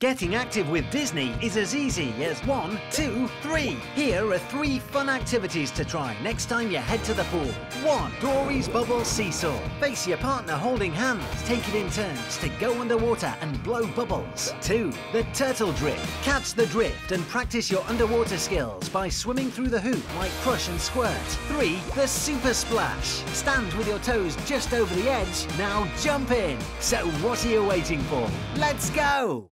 Getting active with Disney is as easy as one, two, three. Here are three fun activities to try next time you head to the pool. One, Dory's Bubble Seesaw. Face your partner holding hands, take it in turns to go underwater and blow bubbles. Two, the Turtle Drift. Catch the drift and practice your underwater skills by swimming through the hoop like Crush and Squirt. Three, the Super Splash. Stand with your toes just over the edge. Now jump in. So what are you waiting for? Let's go!